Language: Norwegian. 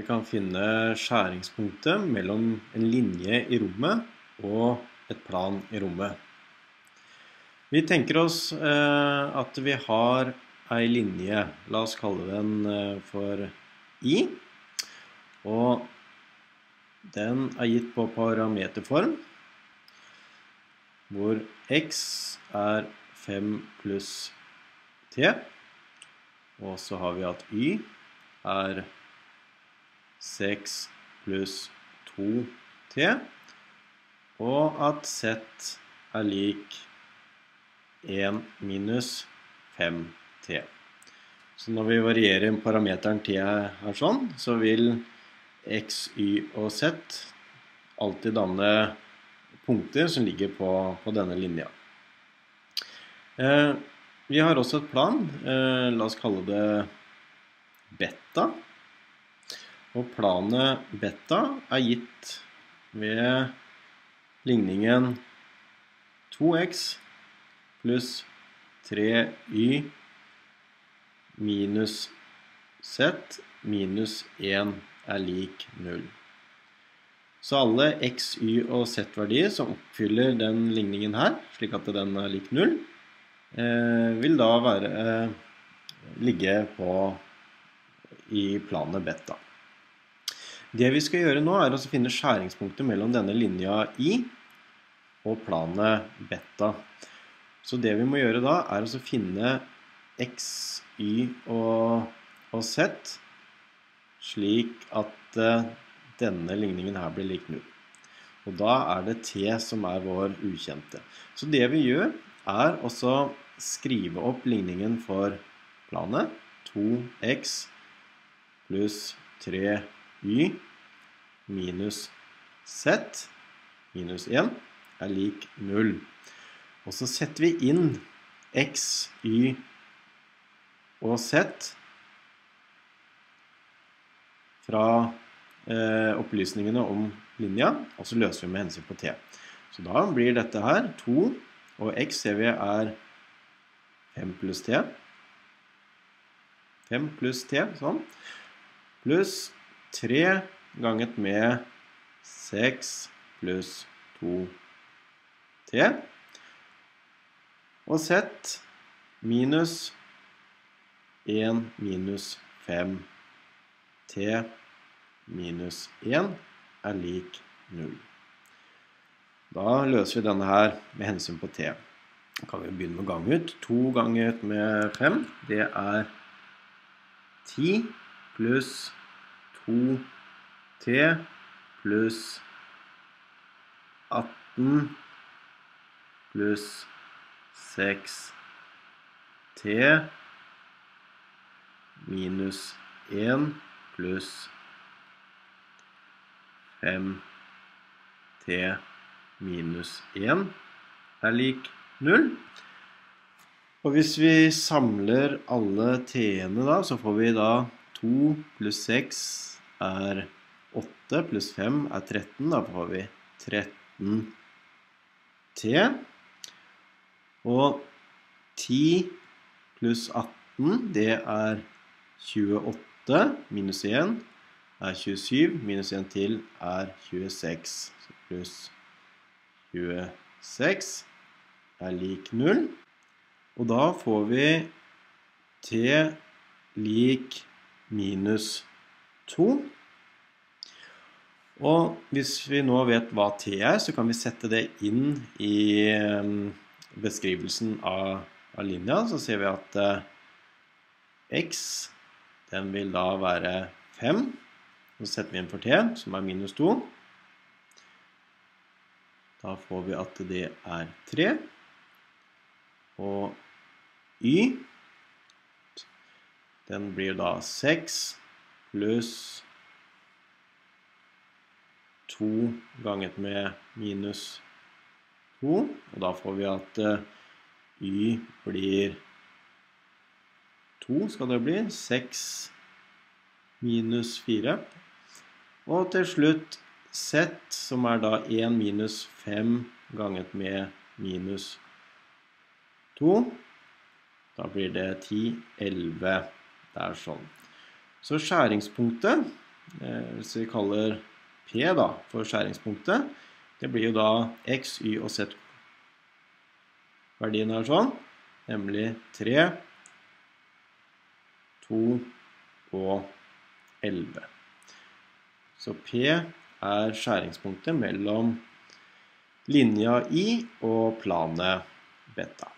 Vi kan finne skjæringspunktet mellom en linje i rommet og et plan i rommet. Vi tenker oss eh, at vi har ei linje. La oss kalle den eh, for I. Og den er gitt på parameterform, hvor x er 5 pluss t. Og så har vi at y er 6 pluss 2t, og at z er lik 1 minus 5t. Så når vi varierer parameteren t her sånn, så vil x, y og z alltid danne punkter som ligger på, på denne linja. Eh, vi har også et plan. Eh, la oss kalle det beta. Og planet beta er gitt ved ligningen 2x pluss 3y minus z minus 1 er lik 0. Så alle x, y og z-verdier som oppfyller den ligningen her, slik at den er lik 0, eh, vil da være, eh, ligge på, i planet beta. Det vi skal gjøre nå er å finne skjæringspunktet mellom denne linja I og planet beta. Så det vi må gjøre da er å finne x, y og, og z slik at uh, denne ligningen her blir lik null. Og da er det t som er vår ukjente. Så det vi gjør er å skrive opp ligningen for planet. 2x pluss 3 y minus z minus 1 er lik 0. Og så setter vi inn x, y og z fra eh, opplysningene om linja, og så løser vi med hensyn på t. Så da blir dette her 2, og x ser vi er 5 pluss t. 5 pluss t, sånn. Pluss 3 ganget med 6 pluss 2t. Og z minus 1 minus 5t minus 1 er lik 0. Da løser vi denne her med hensyn på t. Da kan vi begynne med å gange ut. 2 ganget med 5, det er 10 pluss 2 t pluss 18 pluss 6 t minus 1 pluss 5 t minus 1 er lik 0. Og hvis vi samler alle t-ene da, så får vi da 2 pluss 6 er 8 pluss 5 er 13. Da får vi 13 T. Og 10 pluss 18, det er 28. Minus 1 er 27. Minus 1 til er 26. Så pluss 26 er lik 0. Og da får vi T lik minus 2. Og hvis vi nå vet hva T er, så kan vi sette det inn i ehm, beskrivelsen av, linja. Så ser vi at uh, x den vil da være 5. Så setter vi inn for T, som er minus 2. Da får vi at det er 3. Og y den blir da 6 pluss 2 ganget med minus 2. Og da får vi at uh, y blir 2, skal det bli. 6 minus 4. Og til slutt z, som er da 1 minus 5 ganget med minus 2. Da blir det 10, 11. Det er sånn. Så skjæringspunktet eh, hvis vi kaller P da, for skjæringspunktet, det blir jo da X, Y og Z. Verdien er sånn, nemlig 3, 2 og 11. Så P er skjæringspunktet mellom linja I og planet beta.